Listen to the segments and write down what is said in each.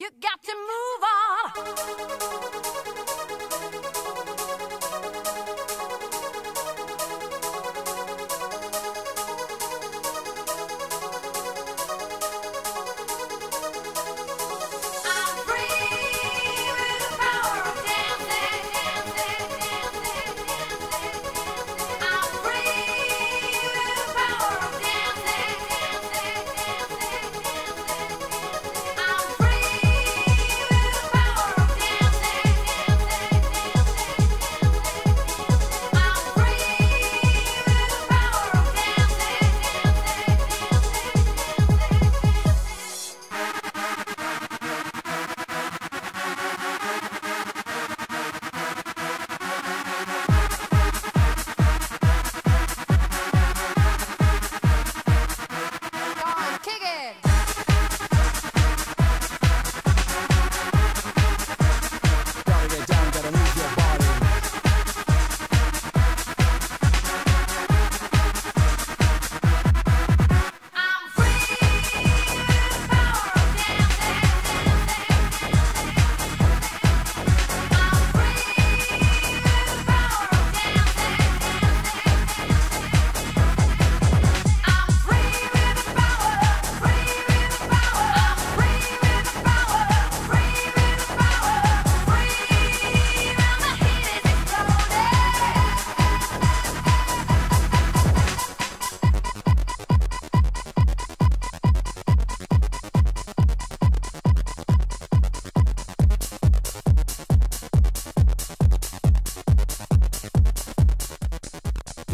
You got to move on.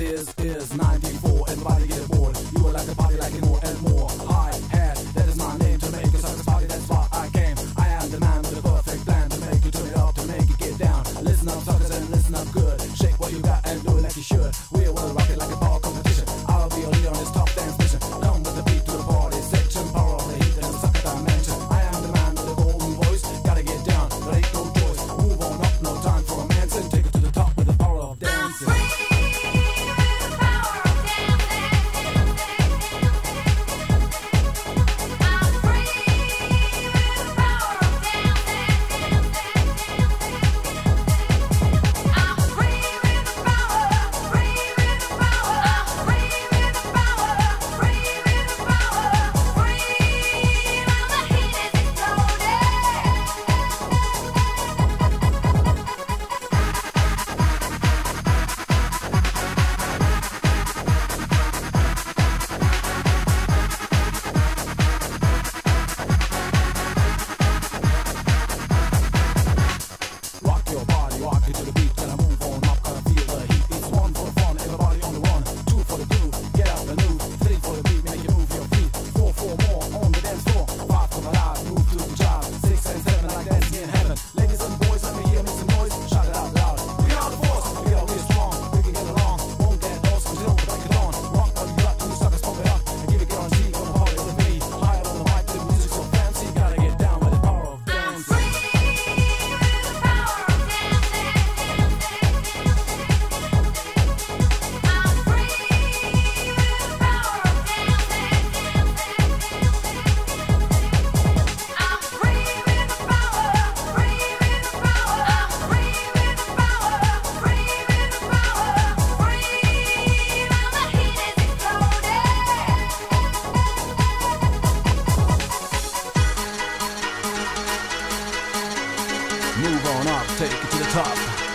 This is 94, everybody get bored. You are like a body like it more and more. on up, take it to the top.